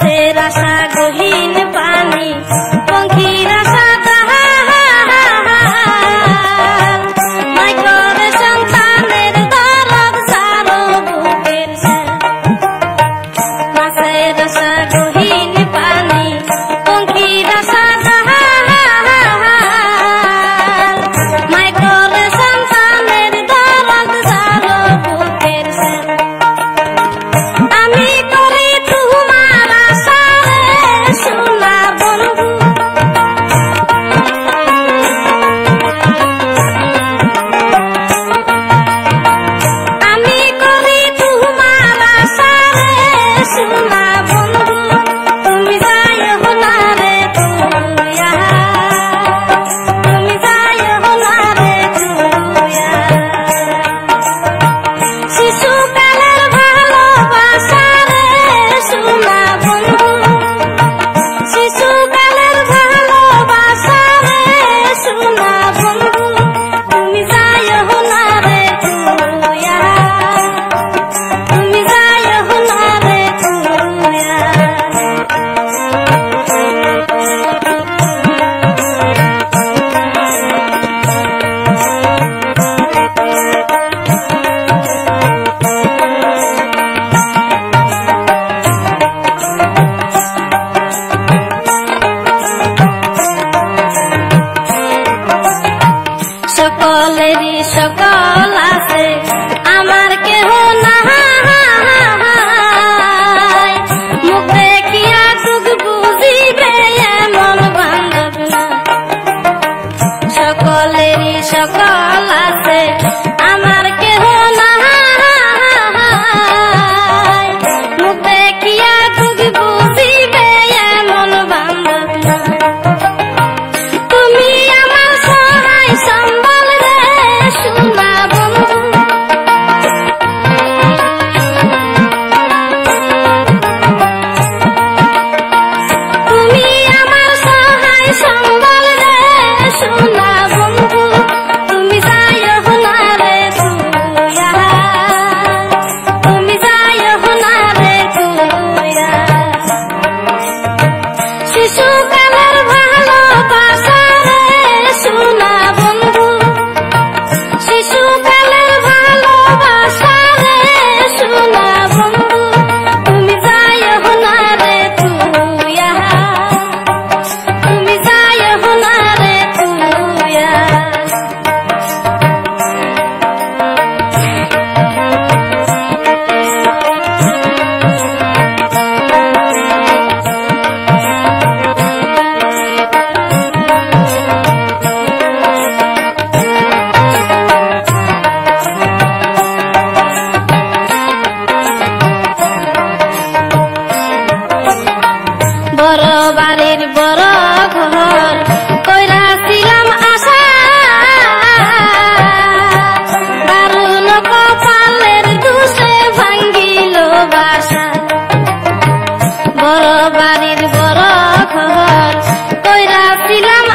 hacer বাড়ির বড় খবর। কইরা দিলাম